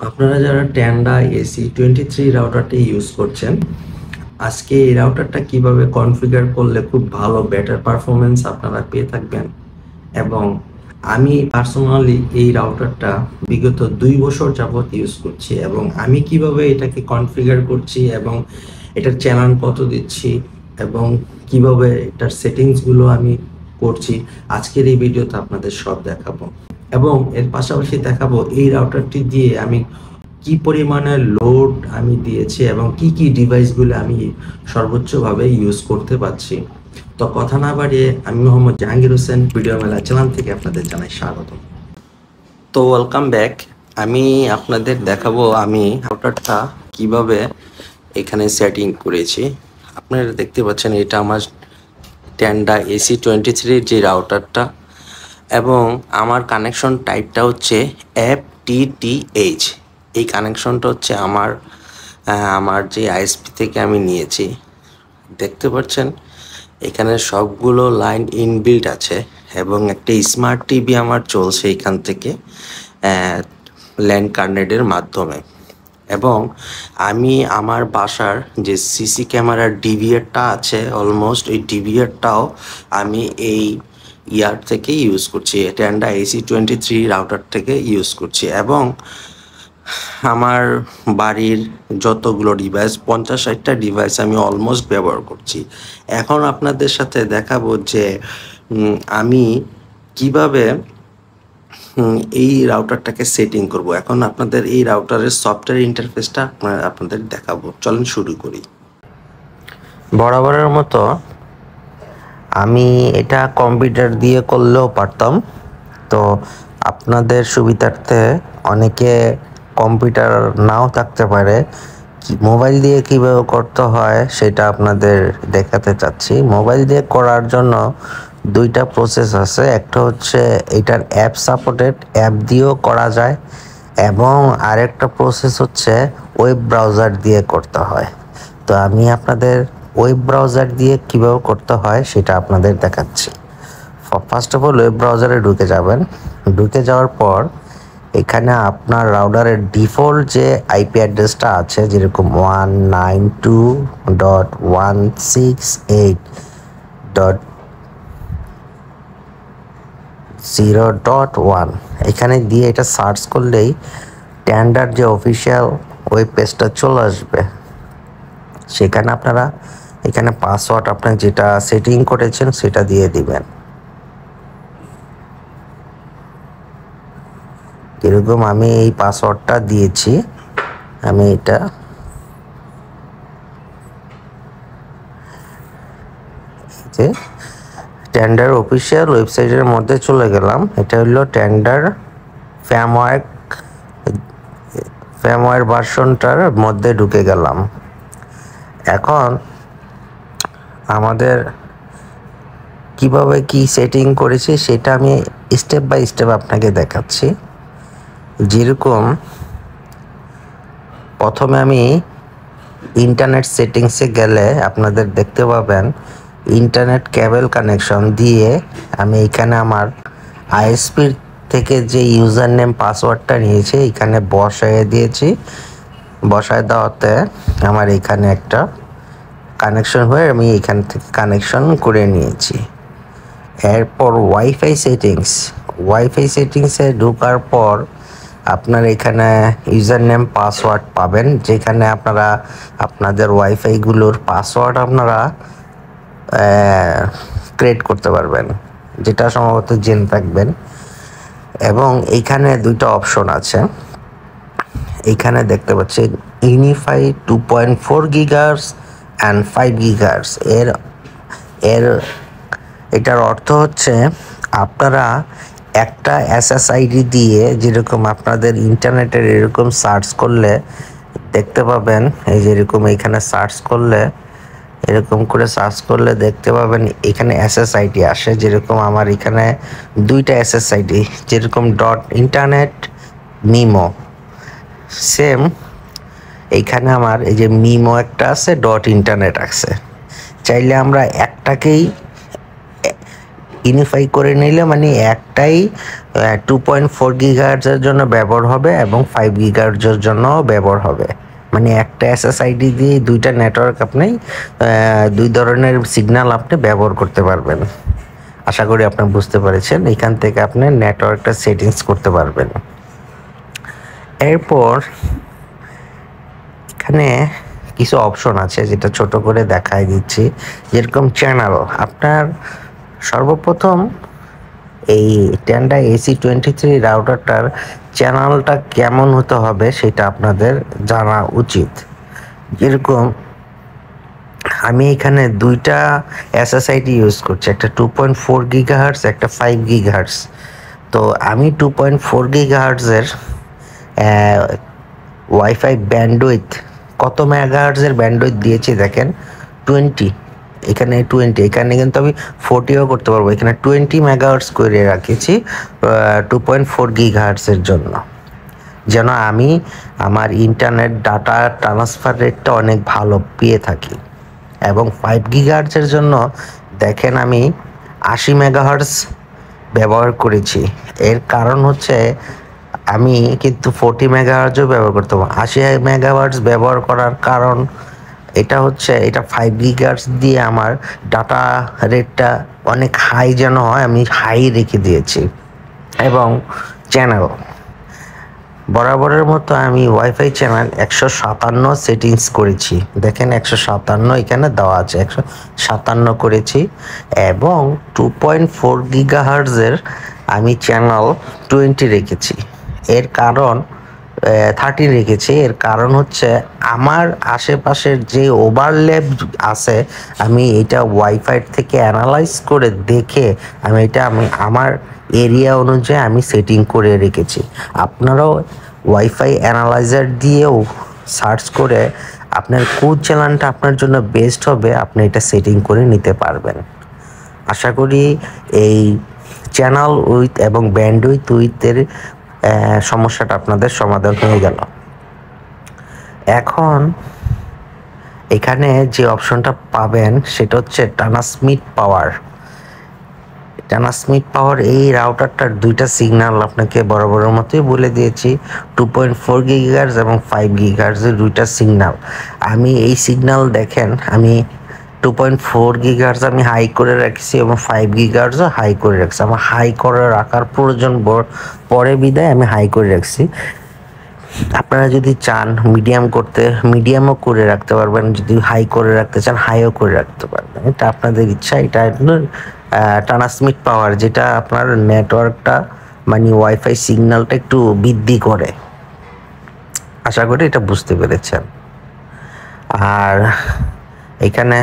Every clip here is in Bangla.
আপনারা যারা ট্যান্ডা এসি টোয়েন্টি থ্রি রাউটারটি ইউজ করছেন, আজকে এই রাউটারটা কীভাবে কনফিগার করলে খুব ভালো বেটার পারফরমেন্স আপনারা পেয়ে থাকবেন এবং আমি পার্সোনালি এই রাউটারটা বিগত দুই বছর যাবৎ ইউজ করছি এবং আমি কীভাবে এটাকে কনফিগার করছি এবং এটার চ্যানেল কত দিচ্ছি এবং কীভাবে এটার সেটিংসগুলো আমি করছি, আজকের এই ভিডিওতে আপনাদের সব দেখাবো। এবং এর পাশাপাশি দেখাবো এই রাউটারটি দিয়ে আমি কি পরিমাণে লোড আমি দিয়েছি এবং কি কি ডিভাইসগুলো আমি সর্বোচ্চভাবে ইউজ করতে পারছি। তো কথা না বাড়িয়ে আমি মোহাম্মদ জাহাঙ্গীর হোসেন ভিডিও মেলা চ্যানেল থেকে আপনাদের জানাই স্বাগত। তো ওয়েলকাম ব্যাক আমি আপনাদের দেখাবো আমি রাউটারটা কীভাবে এখানে সেটিং করেছি। আপনারা দেখতে পাচ্ছেন এটা আমার ট্যান্ডা এসি টোয়েন্টি থ্রির যে রাউটারটা এবং আমার কানেকশন টাইপটা হচ্ছে এফ টি টি এইচ এই কানেকশনটা হচ্ছে আমার আমার যে আইএসপি থেকে আমি নিয়েছি। দেখতে পাচ্ছেন? এখানে সবগুলো লাইন ইনবিল্ড আছে এবং একটা স্মার্ট টিভি আমার চলছে এখান থেকে ল্যান্ড কার্নেডের মাধ্যমে। এবং আমি আমার বাসার যে সিসি ক্যামেরার ডিভিআরটা আছে অলমোস্ট ওই ডিভিআরটাও আমি এই ইয়ার থেকে ইউজ করছি। Tenda AC twenty three router থেকে ইউজ করছি এবং আমার বাড়ির যতগুলো ডিভাইস পঞ্চাশ ষাটটা ডিভাইস আমি অলমোস্ট ব্যবহার করছি। এখন আপনাদের সাথে দেখাবো যে আমি কীভাবে এই রাউটারটাকে সেটিং করব। এখন আপনাদের এই রাউটারের সফটওয়্যার ইন্টারফেসটা আপনাদের দেখাবো। চলেন শুরু করি। বরাবরের মতো আমি এটা কম্পিউটার দিয়ে করলেও পারতাম। তো আপনাদের সুবিধার্থে অনেকে কম্পিউটার নাও থাকতে পারে। মোবাইল দিয়ে কীভাবে করতে হয় সেটা আপনাদের দেখাতে চাচ্ছি। মোবাইল দিয়ে করার জন্য দুইটা প্রসেস আছে। একটা হচ্ছে এটার অ্যাপ সাপোর্টেড অ্যাপ দিয়েও করা যায়। এবং আরেকটা প্রসেস হচ্ছে ওয়েব ব্রাউজার দিয়ে করতে হয়। তো আমি আপনাদের ওয়েব ব্রাউজার দিয়ে কীভাবে করতে হয় সেটা আপনাদের দেখাচ্ছি। ফার্স্ট অফ অল ওয়েব ব্রাউজারে ঢুকে যাবেন। ঢুকে যাওয়ার পর এখানে আপনার রাউডারের ডিফল্ট যে আইপি অ্যাড্রেসটা আছে, যেরকম one nine two dot one six eight dot zero dot one এখানে দিয়ে এটা সার্চ করলেই ট্যান্ডার যে অফিসিয়াল ওয়েব পেজটা চলে আসবে। সেখানে আপনারা এখানে পাসওয়ার্ড আপনার যেটা সেটিং করেছেন সেটা দিয়ে দিবেন। এরকম আমি এই পাসওয়ার্ডটা দিয়েছি, আমি এটা টেন্ডার অফিসিয়াল ওয়েবসাইটের মধ্যে চলে গেলাম। এটা হলো টেন্ডার ফ্যামওয়ার্ক ফ্যামওয়ার ভার্সনটার মধ্যে ঢুকে গেলাম। এখন আমাদের কীভাবে কি সেটিং করেছি সেটা আমি স্টেপ বাই স্টেপ আপনাকে দেখাচ্ছি। যেরকম প্রথমে আমি ইন্টারনেট সেটিংসে গেলে আপনাদের দেখতে পাবেন ইন্টারনেট কেবল কানেকশন দিয়ে আমি এখানে আমার আইএসপির থেকে যে ইউজার নেম পাসওয়ার্ডটা নিয়েছি, এখানে বসায় দিয়েছি। বসায় দেওয়াতে আমার এখানে একটা কানেকশন হয়ে আমি এখান থেকে কানেকশন করে নিয়েছি। এরপর ওয়াইফাই সেটিংস ওয়াইফাই সেটিংসে ঢোকার পর আপনার এখানে ইউজার নেম পাসওয়ার্ড পাবেন। যেখানে আপনারা আপনাদের ওয়াইফাইগুলোর পাসওয়ার্ড আপনারা ক্রিয়েট করতে পারবেন। যেটা সম্ভবত জেনে থাকবেন। এবং এইখানে দুইটা অপশন আছে। এইখানে দেখতে পাচ্ছেন unify two point four gigahertz and five gigahertz এর এর, এটার অর্থ হচ্ছে আপনারা একটা এসএসআইডি দিয়ে যেরকম আপনাদের ইন্টারনেটের এরকম সার্চ করলে দেখতে পাবেন, এই যেরকম এখানে সার্চ করলে, এরকম করে সার্চ করলে দেখতে পাবেন এখানে এসএসআইডি আসে, যেরকম আমার এখানে দুইটা এসএসআইডি যেরকম ডট ইন্টারনেট মিমো। সেম এইখানে আমার এই যে মিমো একটা আছে, ডট ইন্টারনেট আছে। চাইলে আমরা একটাকেই ইউনিফাই করে নিলে মানে একটাই টু পয়েন্ট ফোর গিগার্জের জন্য ব্যবহার হবে এবং ফাইভ গিগার্জের জন্য ব্যবহার হবে। মানে একটা এসএসআইডি দিয়ে দুইটা নেটওয়ার্ক আপনি দুই ধরনের সিগন্যাল আপনি ব্যবহার করতে পারবেন। আশা করি আপনি বুঝতে পেরেছেন, এখান থেকে আপনি নেটওয়ার্কটা সেটিংস করতে পারবেন। এরপর এখানে কিছু অপশন আছে যেটা ছোট করে দেখাই দিচ্ছি। যেরকম চ্যানেল আপনার সর্বপ্রথম এই টেন্ডা এসি টোয়েন্টি থ্রি রাউটারটার চ্যানেলটা কেমন হতে হবে সেটা আপনাদের জানা উচিত। যেরকম আমি এখানে দুইটা এসএসআইডি ইউজ করছি, একটা টু পয়েন্ট ফোর গিগাহার্স একটা ফাইভ গিগাহার্স তো আমি টু পয়েন্ট ফোর গিগাহার্সের ওয়াইফাই ব্যান্ডউইথ কত মেগাহার্জের ব্যান্ডউইথ দিয়েছি দেখেন? টোয়েন্টি এখানে টোয়েন্টি এখানে কিন্তু আমি ফোর্টিও করতে পারব। এখানে টোয়েন্টি মেগাহার্স করে রাখেছি টু পয়েন্ট ফোর গিগাহার্সের জন্য। যেন আমি আমার ইন্টারনেট ডাটা ট্রান্সফার রেটটা অনেক ভালো পেয়ে থাকি। এবং ফাইভ গিগাহার্সের জন্য দেখেন আমি আশি মেগাহার্স ব্যবহার করেছি। এর কারণ হচ্ছে আমি কিন্তু ফোর্টি মেগাহার্জও ব্যবহার করতে পারব আশি মেগাহার্জ ব্যবহার করার কারণ এটা হচ্ছে, এটা ফাইভ গিগার্স দিয়ে আমার ডাটা রেটটা অনেক হাই যেন হয়, আমি হাই রেখে দিয়েছি। এবং চ্যানেল বরাবরের মতো আমি ওয়াইফাই চ্যানেল একশো সাতান্ন সেটিংস করেছি। দেখেন একশো সাতান্ন এখানে দেওয়া আছে, একশো সাতান্ন করেছি। এবং টু পয়েন্ট ফোর গিগাহার্জের আমি চ্যানেল টোয়েন্টি রেখেছি। এর কারণ থার্টি রেখেছি। এর কারণ হচ্ছে আমার আশেপাশের যে ওভারল্যাপ আছে, আমি এটা ওয়াইফাই থেকে অ্যানালাইজ করে দেখে আমি এটা, আমি, আমার এরিয়া অনুযায়ী আমি সেটিং করে রেখেছি। আপনারাও ওয়াইফাই অ্যানালাইজার দিয়েও সার্চ করে আপনার কোন চ্যানেলটা আপনার জন্য বেস্ট হবে, আপনি এটা সেটিং করে নিতে পারবেন। আশা করি এই চ্যানেল উইথ এবং ব্যান্ড উইথ উইথের সমস্যাটা আপনাদের সমাধান হয়ে গেল। এখন এখানে যে অপশনটা পাবেন সেটা হচ্ছে টানাসমিট পাওয়ার টানাসমিট পাওয়ার এই রাউটারটার দুইটা সিগন্যাল আপনাকে বরাবরের মতোই বলে দিয়েছি টু পয়েন্ট ফোর গিগার্স এবং ফাইভ গিগার্সের দুইটা সিগন্যাল আমি এই সিগন্যাল দেখেন, আমি টু পয়েন্ট ফোর গিগার্স আমি হাই করে রাখছি এবং ফাইভ গিগার্সও হাই করে রাখছি। আমার হাই করে রাখার প্রয়োজন পরে বিদায় আমি হাই করে রাখছি। আপনারা যদি চান মিডিয়াম করতে মিডিয়ামও করে রাখতে পারবেন। যদি হাই করে রাখতে চান হাইও করে রাখতে পারবেন। এটা আপনাদের ইচ্ছা, এটা ট্রান্সমিট পাওয়ার যেটা আপনার নেটওয়ার্কটা মানে ওয়াইফাই সিগন্যালটা একটু বৃদ্ধি করে। আশা করি এটা বুঝতে পেরেছেন। আর এখানে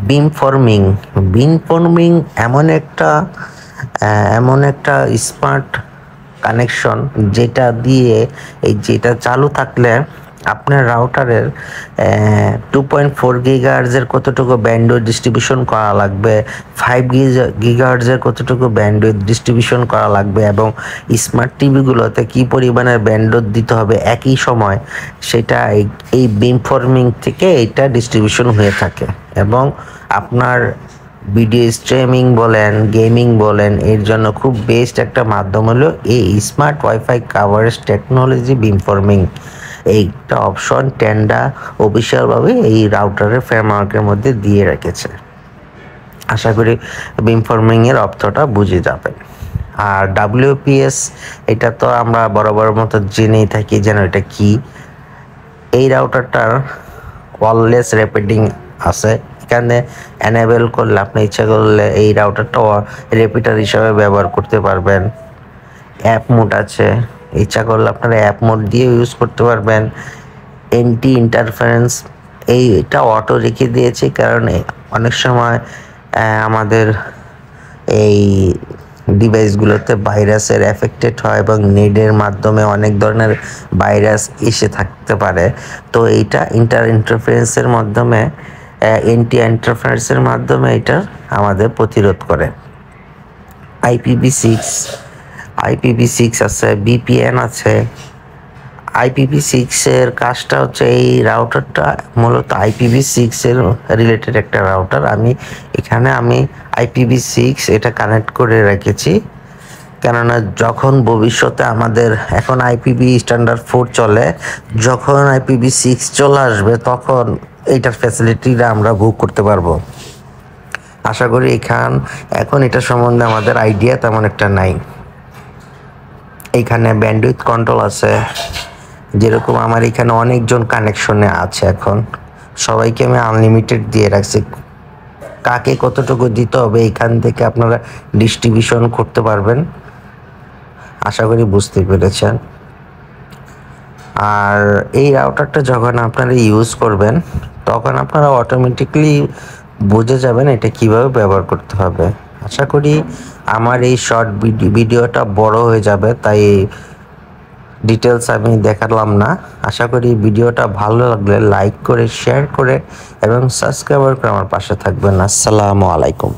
বিম ফর্মিং বিম ফর্মিং এমন একটা এমন একটা স্মার্ট কানেকশন যেটা দিয়ে এই যেটা চালু থাকলে আপনার রাউটারের টু পয়েন্ট ফোর গিগার্জের কতটুকু ব্যান্ডউইথ ডিস্ট্রিবিউশন করা লাগবে? ফাইভ গিগার্জের কতটুকু ব্যান্ডউইথ ডিস্ট্রিবিউশন করা লাগবে? এবং স্মার্ট টিভিগুলোতে কী পরিমাণের ব্যান্ডউইথ দিতে হবে একই সময়? সেটা এই বিম ফর্মিং থেকে এটা ডিস্ট্রিবিউশন হয়ে থাকে। এবং আপনার ভিডিও স্ট্রিমিং বলেন গেমিং বলেন, এর জন্য খুব বেস্ট একটা মাধ্যম হলো এই smart Wi-Fi coverage technology beamforming এইটা অপশন টেন্ডা অফিসিয়ালভাবে এই রাউটারের ফ্রেমওয়ার্কের মধ্যে দিয়ে রেখেছে। আশা করি বিমফর্মিংয়ের অর্থটা বুঝে যাবেন। আর ডাব্লিউপিএস এটা তো আমরা বরাবর মতো জেনেই থাকি যেন এটা কি। এই রাউটারটার ওয়ারলেস রেপিডিং আছে। এখানে এনেবেল করলে, আপনি ইচ্ছা করলে এই রাউটারটা রেপিটার হিসাবে ব্যবহার করতে পারবেন। অ্যাপ মোড আছে। ইচ্ছা করলে আপনারা অ্যাপ মোড দিয়ে ইউজ করতে পারবেন। এন্টি ইন্টারফারেন্স এইটা অটো রেখে দিয়েছে কারণ অনেক সময় আমাদের এই ডিভাইসগুলোতে ভাইরাসের এফেক্টেড হয় এবং নেটের মাধ্যমে অনেক ধরনের ভাইরাস এসে থাকতে পারে। তো এইটা ইন্টার ইন্টারফারেন্সের মাধ্যমে এন্টি এন্টারফারেন্সের মাধ্যমে এটা আমাদের প্রতিরোধ করে। আইপিভি সিক্স আইপিভি সিক্স আছে বিপিএন আছে। আইপিভি সিক্স এর কাজটা হচ্ছে এই রাউটারটা মূলত আইপিভি সিক্স এর রিলেটেড একটা রাউটার আমি এখানে আমি আইপিভি সিক্স এটা কানেক্ট করে রেখেছি। কেননা যখন ভবিষ্যতে আমাদের এখন আইপিভি স্ট্যান্ডার্ড ফোর চলে, যখন আইপিভি সিক্স চলে আসবে, তখন এইটার ফ্যাসিলিটিটা আমরা ভোগ করতে পারব। আশা করি এখান, এখন এটা সম্বন্ধে আমাদের আইডিয়া তেমন একটা নাই। এইখানে ব্যান্ডউইথ কন্ট্রোল আছে। যেরকম আমার এখানে অনেকজন কানেকশনে আছে এখন। সবাইকে আমি আনলিমিটেড দিয়ে রাখছি। কাকে কতটুকু দিতে হবে এখান থেকে আপনারা ডিস্ট্রিবিউশন করতে পারবেন। আশা করি বুঝতে পেরেছেন। আর এই রাউটারটা যখন আপনারা ইউজ করবেন, তখন আপনারা অটোমেটিকলি বুঝে যাবেন এটা কীভাবে ব্যবহার করতে হবে। আশা করি আমার এই শর্ট ভিডিওটা বড় হয়ে যাবে, তাই ডিটেলস আমি দেখালাম না। আশা করি ভিডিওটা ভালো লাগলে লাইক করে শেয়ার করে এবং সাবস্ক্রাইবার করে আমার পাশে থাকবেন। আসসালামু আলাইকুম।